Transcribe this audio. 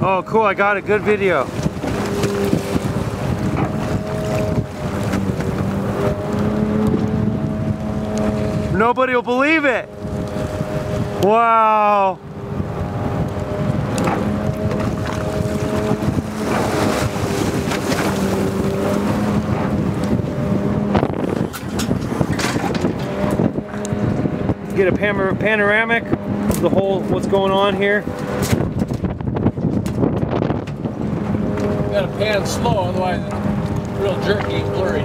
Oh, cool. I got a good video. Nobody will believe it. Wow. Get a panoramic of the whole, what's going on here. Got to pan slow, otherwise it's real jerky, blurry.